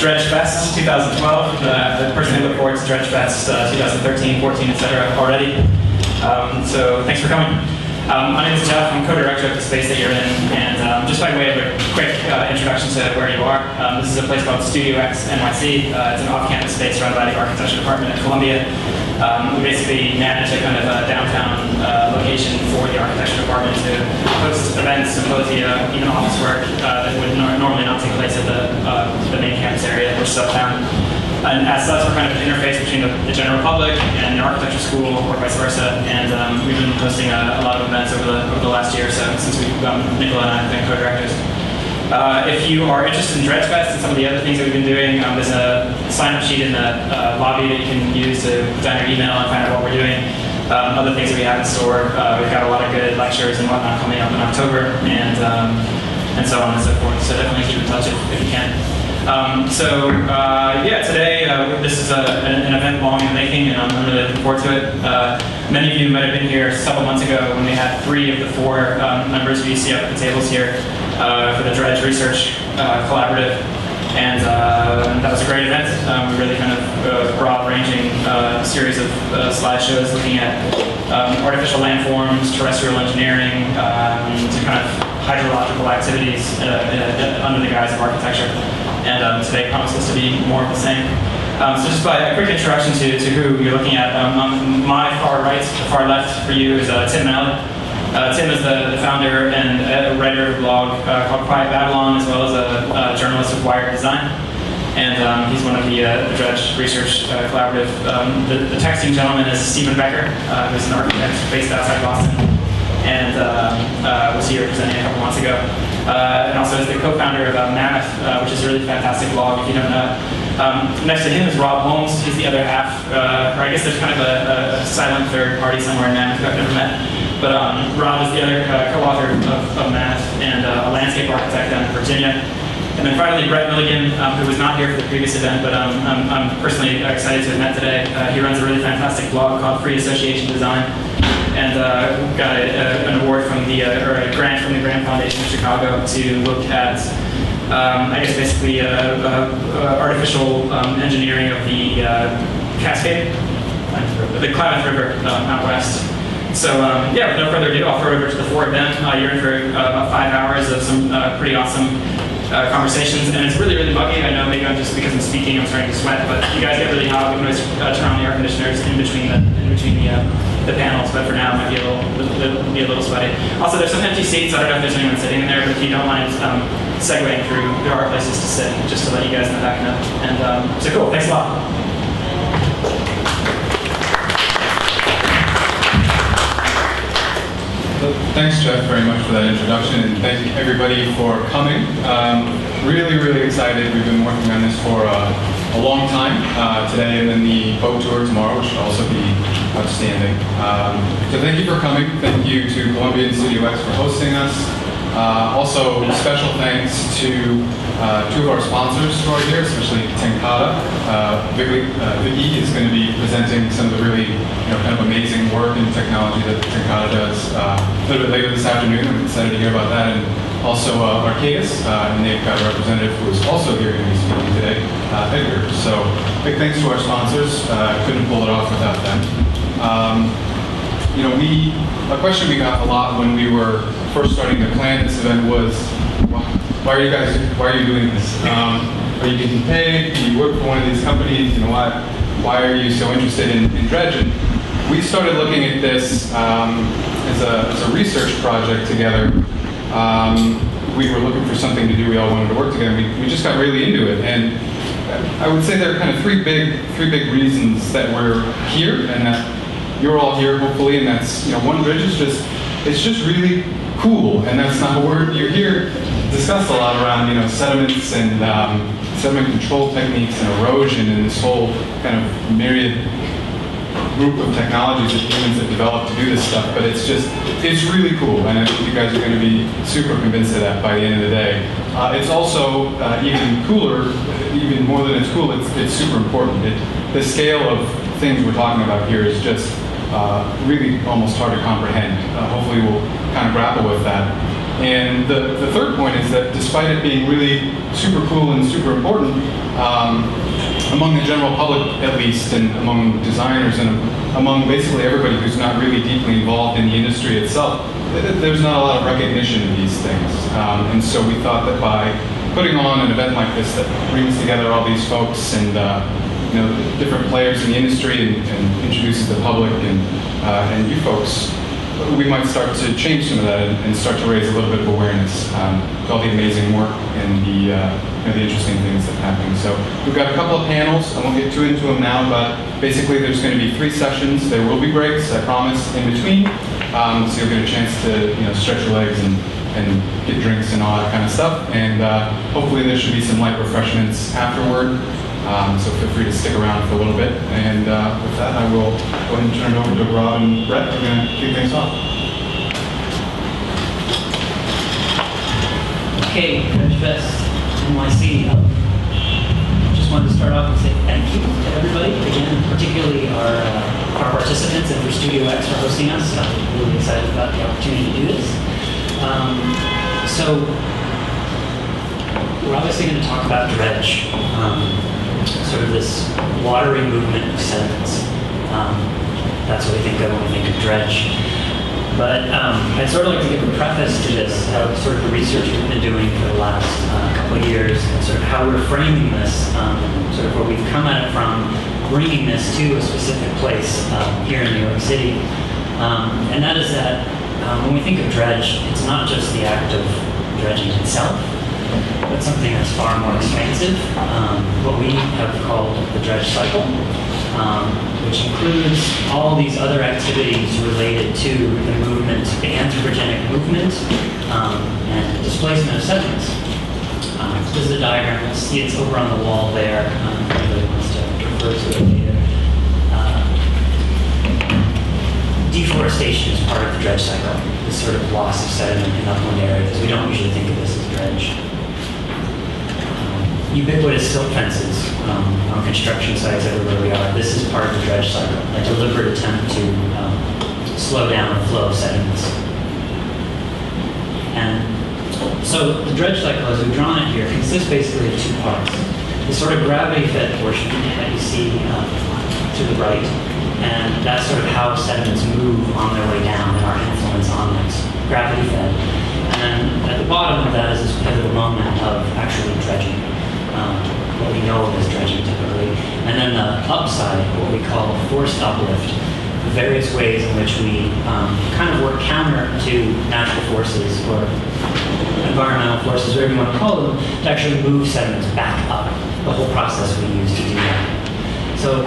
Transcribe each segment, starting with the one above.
Dredge Fest 2012. Uh, the person who looked forward to Dredge Fest uh, 2013, 14, etc. already. Um, so thanks for coming. Um, my name is Jeff. I'm co-director of the space that you're in, and um, just by way of a quick uh, introduction to where you are, um, this is a place called Studio X NYC. Uh, it's an off-campus space run by the architecture department at Columbia. Um, we basically manage a kind of a downtown uh, location for the architecture department to host events, symposia, even office work uh, that would nor- normally not take place at the, area, which is uptown. And as such, we're kind of an interface between the, the general public and the architecture school, or vice versa. And um, we've been hosting a, a, lot of events over the, over the last year or so since we've Nicola and I have been co-directors. Uh, if you are interested in Dredge Fest and some of the other things that we've been doing, um, there's a sign-up sheet in the uh, lobby that you can use to put down your email and find out what we're doing. Um, other things that we have in store, uh, we've got a lot of good lectures and whatnot coming up in October, and um, and so on and so forth. So definitely keep in touch if, if you can. Um, so uh, yeah, today uh, this is a, an, event long in the making, and I'm, really looking forward to it. Uh, many of you might have been here several months ago when we had three of the four um, members of UC up at the tables here uh, for the Dredge Research uh, Collaborative, and uh, that was a great event. Um, we really kind of broad-ranging series of slideshows looking at um, artificial landforms, terrestrial engineering, um, to kind of hydrological activities under the guise of architecture and um, today promises to be more of the same. Um, so just by a quick introduction to, to who you're looking at, um, on my far right, far left for you is uh, Tim Maly. Uh, Tim is the, the, founder and a writer of a blog uh, called Quiet Babylon, as well as a, a journalist of Wired Design. And um, he's one of the, uh, the Dredge Research uh, Collaborative. Um, the, the, texting gentleman is Stephen Becker, uh, who's an architect based outside Boston, and um, was here presenting a couple months ago uh, and also is the co-founder of uh, Mammoth, uh, which is a really fantastic blog if you don't know. Um, next to him is Rob Holmes. He's the other half, uh, or I guess there's kind of a, a, silent third party somewhere in Mammoth who I've never met. But um, Rob is the other uh, co-author of, of Mammoth and uh, a landscape architect down in Virginia. And then finally, Brett Milligan, um, who was not here for the previous event, but um, I'm, I'm, personally excited to have met today. he runs a really fantastic blog called Free Association Design and uh, got a, a, an award from the, uh, or a grant from the Graham Foundation of Chicago to look at, um, I guess basically uh, uh, artificial um, engineering of the Cascade, the Klamath River out west. So um, yeah, with no further ado, I'll throw it over to the floor event. Uh, you're in for uh, about five hours of some uh, pretty awesome conversations, and it's really, really muggy. I know maybe I'm just because I'm speaking, I'm starting to sweat, but you guys get really hot. We can always turn on the air conditioners in between the in between the the panels, but for now it might be a little, it'll be a little sweaty. Also, there's some empty seats. I don't know if there's anyone sitting in there, but if you don't mind um, segueing through, there are places to sit, just to let you guys know that know. And um, so cool. Thanks a lot. Thanks, Jeff, very much for that introduction, and thank you everybody for coming. Um, really, really excited. We've been working on this for uh, a long time uh, today, and then the boat tour tomorrow, which should also be outstanding. Um, so thank you for coming. Thank you to Columbia and Studio X for hosting us. Uh, also, special thanks to uh, two of our sponsors who are here, especially TenCate. Uh, Vicky, uh, Vicky is going to be presenting some of the really you know, kind of amazing work and technology that TenCate does uh, a little bit later this afternoon. I'm excited to hear about that. And also uh, uh, and they've got a representative who is also here going to be speaking today, Edgar. So big thanks to our sponsors. couldn't pull it off without them. Um, you know, we a question we got a lot when we were first starting to plan this event was, why are you guys, why are you doing this? Um, are you getting paid? Do you work for one of these companies? You know, why, why are you so interested in, in Dredge? We started looking at this um, as, a, as a research project together. Um, we were looking for something to do. We all wanted to work together. We, we just got really into it. And I would say there are kind of three big, three big reasons that we're here and that you're all here hopefully, and that's, you know, one bridge is just, it's just really cool, and that's not a word you hear discussed a lot around, you know, sediments and um, sediment control techniques and erosion and this whole kind of myriad group of technologies that humans have developed to do this stuff, but it's just, it's really cool, and I think you guys are going to be super convinced of that by the end of the day. Uh, it's also uh, even cooler, even more than it's cool, it's, it's super important. It, the scale of things we're talking about here is just uh, really almost hard to comprehend. Uh, hopefully we'll kind of grapple with that. And the, the third point is that despite it being really super cool and super important, um, among the general public at least, and among designers and among basically everybody who's not really deeply involved in the industry itself, there's not a lot of recognition of these things. Um, and so we thought that by putting on an event like this that brings together all these folks and uh, you know different players in the industry and, and introduces the public and uh, and you folks, we might start to change some of that and, and start to raise a little bit of awareness um, all the amazing work and the uh, you know, the interesting things that are happening. So we've got a couple of panels. I won't get too into them now, but basically there's going to be three sessions. There will be breaks, I promise, in between. Um, so you'll get a chance to you know stretch your legs and and get drinks and all that kind of stuff. And uh, hopefully there should be some light refreshments afterward. Um, so feel free to stick around for a little bit. And uh, with that, I will go ahead and turn it over to Rob and Brett. We're going to kick things off. Okay, Coach Fest NYC. um, Just wanted to start off and say thank you to everybody, again, particularly our, uh, our participants and for Studio X for hosting us. I'm really excited about the opportunity to do this. Um, So, we're obviously going to talk about dredge, um, sort of this watery movement of sediments. Um, That's what we think of when we think of dredge. But um, I'd sort of like to give a preface to this, how sort of the research we've been doing for the last uh, couple of years, and sort of how we're framing this, um, sort of where we've come at it from, bringing this to a specific place um, here in New York City. Um, and that is that um, when we think of dredge, it's not just the act of dredging itself, but something that's far more expansive, um, what we have called the dredge cycle, um, which includes all these other activities related to the movement, the anthropogenic movement, um, and displacement of sediments. Um, this is a diagram. You'll see it's over on the wall there. Um, if anybody wants to refer to it later. Uh, deforestation is part of the dredge cycle. This sort of loss of sediment in upland areas. We don't usually think of this as dredge. Ubiquitous silt fences um, on construction sites everywhere we are. This is part of the dredge cycle, a deliberate attempt to um, slow down the flow of sediments. And so the dredge cycle, as we've drawn it here, consists basically of two parts. The sort of gravity-fed portion that you see um, to the right, and that's sort of how sediments move on their way down and our influence on them, gravity-fed. And at the bottom of that is this pivotal moment of actually dredging, what we know of as dredging typically. And then the upside, what we call forced uplift, the various ways in which we um, kind of work counter to natural forces or environmental forces, whatever you want to call them, to actually move sediments back up, the whole process we use to do that. So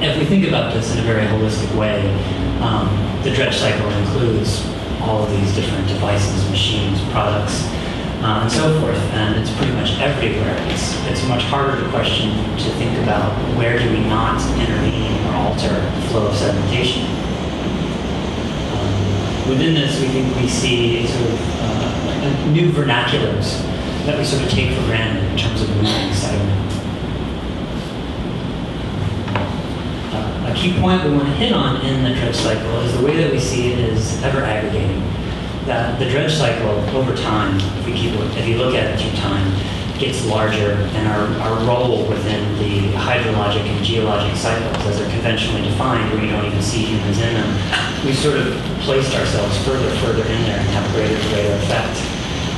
if we think about this in a very holistic way, um, the dredge cycle includes all of these different devices, machines, products, uh, and so forth, and it's pretty much everywhere. It's, it's a much harder to question to think about where do we not intervene or alter the flow of sedimentation. Um, within this, we think we see sort of uh, new vernaculars that we sort of take for granted in terms of moving sediment. Uh, a key point we want to hit on in the dredge cycle is the way that we see it is ever aggregating. That the dredge cycle over time, if keep if you look at it through time, gets larger, and our, our role within the hydrologic and geologic cycles, as they're conventionally defined, where you don't even see humans in them, we sort of placed ourselves further, further in there and have greater, greater effect.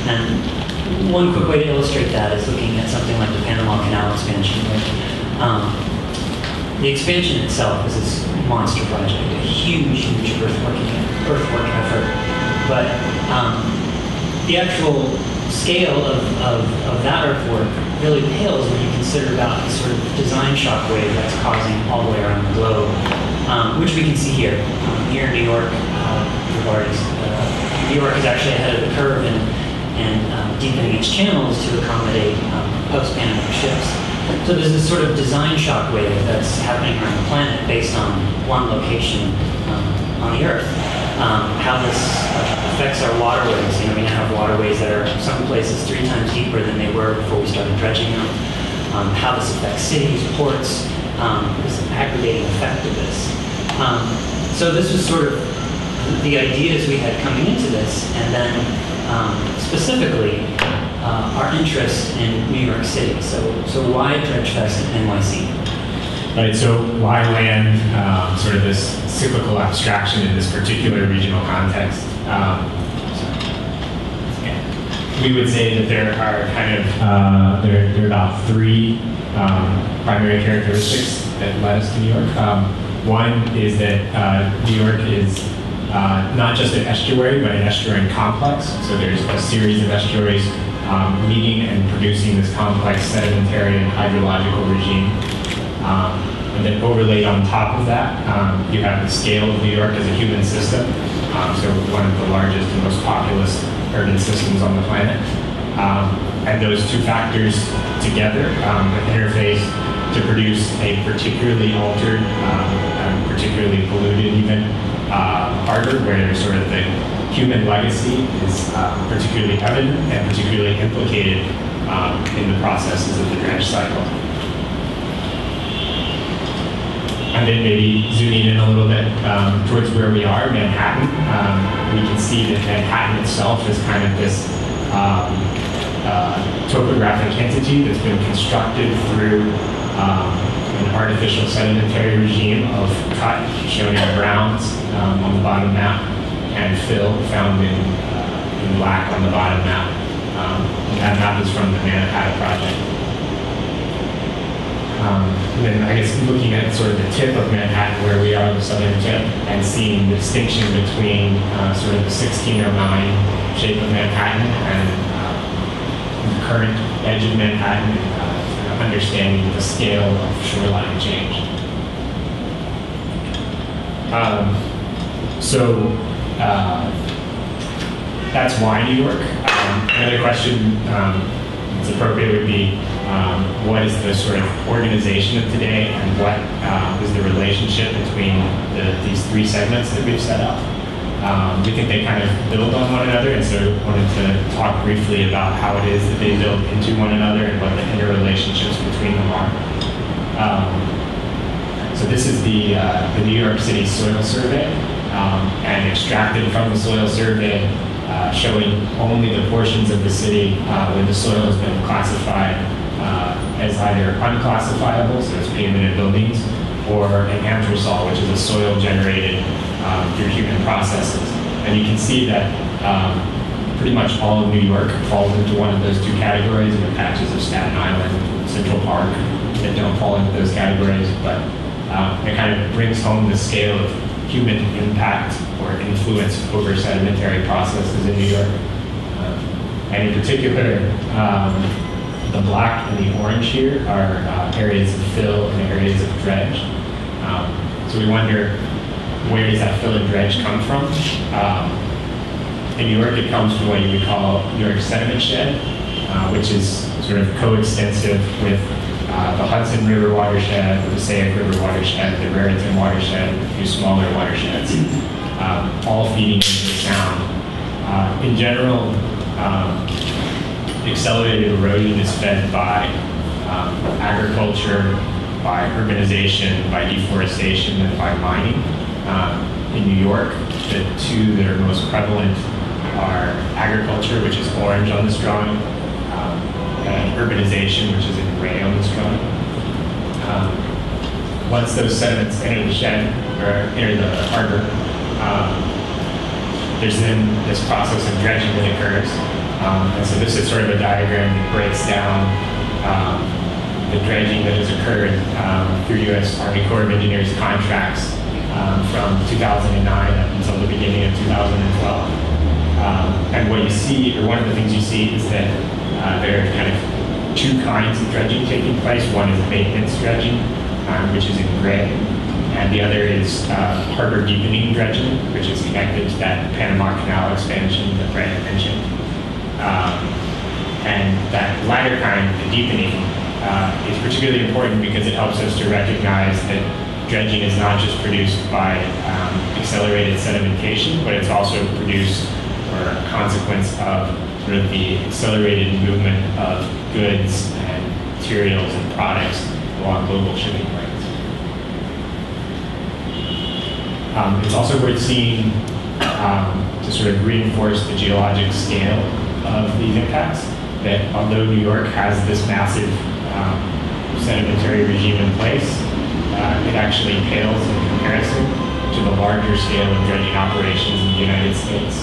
And one quick way to illustrate that is looking at something like the Panama Canal expansion. Um, the expansion itself is this monster project, a huge, huge earthwork, earthwork effort. But um, the actual scale of, of, of that earthwork really pales when you consider about the sort of design shockwave that's causing all the way around the globe, um, which we can see here. Um, here in New York, uh, we've uh, New York is actually ahead of the curve in, um, deepening its channels to accommodate um, post-Panamax ships. So there's this sort of design shockwave that's happening around the planet based on one location um, on the Earth. Um, how this affects our waterways. You know, we now have waterways that are some places three times deeper than they were before we started dredging them. Um, how this affects cities, ports, um, this aggregating effect of this. Um, so this was sort of the ideas we had coming into this, and then um, specifically uh, our interest in New York City. So, so why Dredge Fest in NYC? Right, so why land um, sort of this cyclical abstraction in this particular regional context? Um, we would say that there are kind of uh, there, there are about three um, primary characteristics that led us to New York. Um, one is that uh, New York is uh, not just an estuary, but an estuarine complex. So there's a series of estuaries um, meeting and producing this complex sedimentary and hydrological regime. Um, and then overlaid on top of that, um, you have the scale of New York as a human system. Um, so one of the largest and most populous urban systems on the planet. Um, and those two factors together um, interface to produce a particularly altered, um, particularly polluted even uh, harbor where sort of the human legacy is uh, particularly evident and particularly implicated um, in the processes of the dredge cycle. And then maybe zooming in a little bit um, towards where we are, Manhattan, um, we can see that Manhattan itself is kind of this um, uh, topographic entity that's been constructed through um, an artificial sedimentary regime of cut, shown in browns um, on the bottom map, and fill, found in, uh, in black on the bottom map. Um, that map is from the Mannahatta Project. Um, then I guess looking at sort of the tip of Manhattan, where we are, the southern tip, and seeing the distinction between uh, sort of the 1609 shape of Manhattan and uh, the current edge of Manhattan, uh, understanding the scale of shoreline change. Um, so uh, that's why New York. Um, another question um, that's appropriate would be um, what is the sort of organization of today and what uh, is the relationship between the, these three segments that we've set up. Um, we think they kind of build on one another, and so wanted to talk briefly about how it is that they build into one another and what the interrelationships between them are. Um, so this is the, uh, the New York City Soil Survey, um, and extracted from the soil survey, uh, showing only the portions of the city uh, where the soil has been classified as either unclassifiable, so it's pre-eminent buildings, or an anthrosol, which is a soil generated um, through human processes. And you can see that um, pretty much all of New York falls into one of those two categories, and the patches of Staten Island, Central Park, that don't fall into those categories, but um, it kind of brings home the scale of human impact or influence over sedimentary processes in New York. Um, and in particular, um, the black and the orange here are uh, areas of fill and areas of dredge. Um, so we wonder where does that fill and dredge come from? Um, in New York, it comes from what you would call New York sediment shed, uh, which is sort of coextensive with uh, the Hudson River watershed, the Passaic River watershed, the Raritan watershed, a few smaller watersheds, um, all feeding into the sound. Uh, in general, um, accelerated erosion is fed by um, agriculture, by urbanization, by deforestation, and by mining. Um, in New York, the two that are most prevalent are agriculture, which is orange on this drawing, um, and urbanization, which is in gray on this drawing. Um, once those sediments enter the shed or enter the harbor, um, there's then this process of dredging that occurs. Um, and so this is sort of a diagram that breaks down um, the dredging that has occurred um, through U.S. Army Corps of Engineers contracts um, from 2009 up until the beginning of 2012. Um, and what you see, or one of the things you see, is that uh, there are kind of two kinds of dredging taking place. One is maintenance dredging, um, which is in gray, and the other is uh, harbor deepening dredging, which is connected to that Panama Canal expansion that Brandon mentioned. Um, and that latter kind, the deepening, uh, is particularly important because it helps us to recognize that dredging is not just produced by um, accelerated sedimentation, but it's also produced or a consequence of sort of the accelerated movement of goods and materials and products along global shipping lanes. Um, it's also worth seeing um, to sort of reinforce the geologic scale of these impacts. That although New York has this massive um, sedimentary regime in place, uh, it actually pales in comparison to the larger scale of dredging operations in the United States.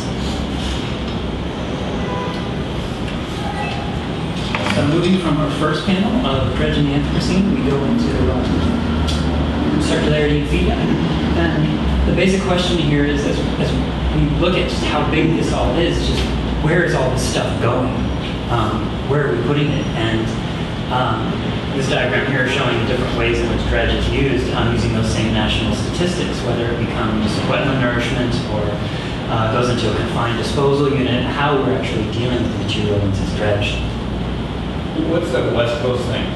So moving from our first panel of dredging the Anthropocene, we go into uh, circularity and feedback. And the basic question here is, as, as we look at just how big this all is, just where is all this stuff going? Um, where are we putting it? And um, this diagram here is showing the different ways in which dredge is used, um, using those same national statistics, whether it becomes wetland nourishment or uh, goes into a confined disposal unit, how we're actually dealing with the material once it's dredged. What's the West Coast thing?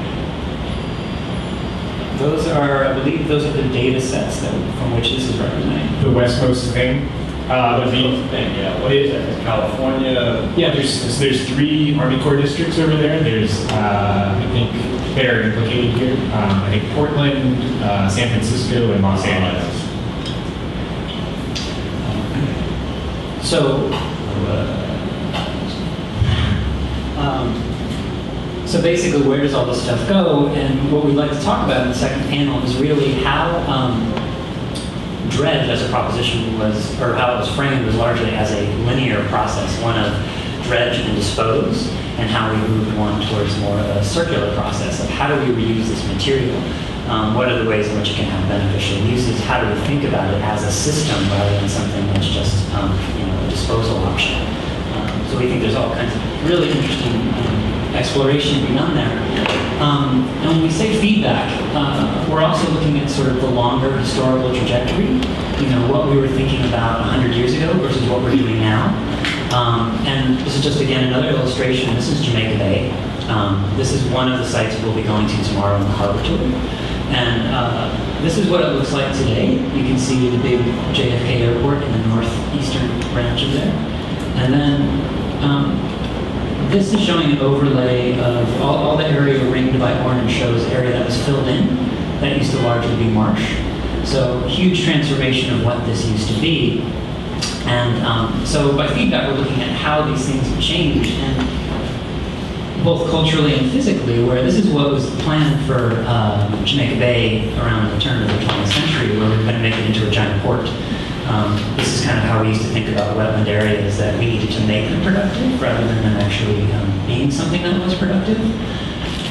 Those are, I believe, those are the data sets that, from which this is representing. The West Coast thing uh, would West thing, yeah. What is it? California? Yeah, there's there's three Army Corps districts over there. There's uh, I think they're implicated here. Um, I think Portland, uh, San Francisco, and Los Angeles. So, um, so basically, where does all this stuff go? And what we'd like to talk about in the second panel is really how dredge as a proposition was, or how it was framed was largely as a linear process, one of dredge and dispose, and how we moved one towards more of a circular process of how do we reuse this material? Um, what are the ways in which it can have beneficial uses? How do we think about it as a system rather than something that's just um, you know a disposal option? Um, so we think there's all kinds of really interesting um, exploration to be done there. Um, and when we say feedback, uh, we're also looking at sort of the longer historical trajectory. You know what we were thinking about 100 years ago versus what we're doing now. Um, and this is just again another illustration. This is Jamaica Bay. Um, this is one of the sites we'll be going to tomorrow in the harbor tour. And uh, this is what it looks like today. You can see the big JFK airport in the northeastern branch of there. And then um, this is showing an overlay of all, all the area ringed by orange shows area that was filled in. That used to largely be marsh. So huge transformation of what this used to be. And um, so by feedback, we're looking at how these things have changed. And both culturally and physically, where this is what was planned for um, Jamaica Bay around the turn of the 20th century, where we we're going to make it into a giant port. Um, this is kind of how we used to think about wetland areas, that we needed to make them productive rather than them actually um, being something that was productive.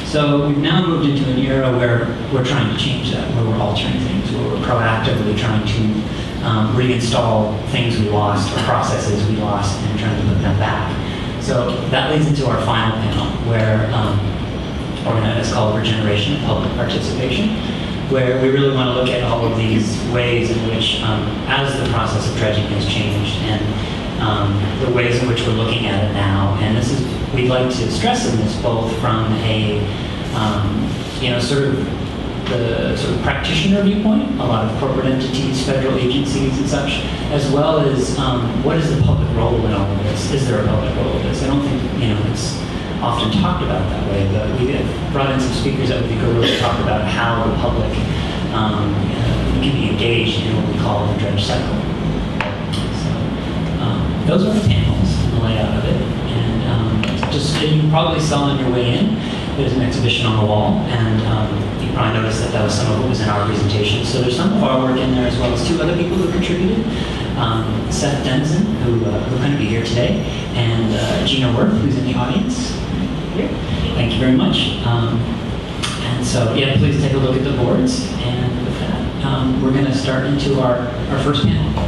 So we've now moved into an era where we're trying to change that, where we're altering things, where we're proactively trying to um, reinstall things we lost or processes we lost and trying to put them back. So that leads into our final panel, where um, we're gonna, it's called Regeneration of Public Participation, where we really want to look at all of these ways in which, um, as the process of dredging has changed, and um, the ways in which we're looking at it now. And this is, we'd like to stress in this both from a, um, you know, sort of the sort of practitioner viewpoint, a lot of corporate entities, federal agencies and such, as well as um, what is the public role in all of this? Is there a public role in this? I don't think, you know, it's often talked about that way, but we brought in some speakers that we think will really talk about how the public um, uh, can be engaged in what we call the dredge cycle. So, um, those are the panels, the layout of it, and um, just you probably saw on your way in, there's an exhibition on the wall, and um, you probably noticed that that was some of what was in our presentation. So there's some of our work in there as well as two other people who contributed. Um, Seth Denizen, who, uh, who couldn't be here today, and uh, Gina Worth, who's in the audience. Here. Thank you very much. Um, and so, yeah, please take a look at the boards. And with that, um, we're going to start into our, our first panel.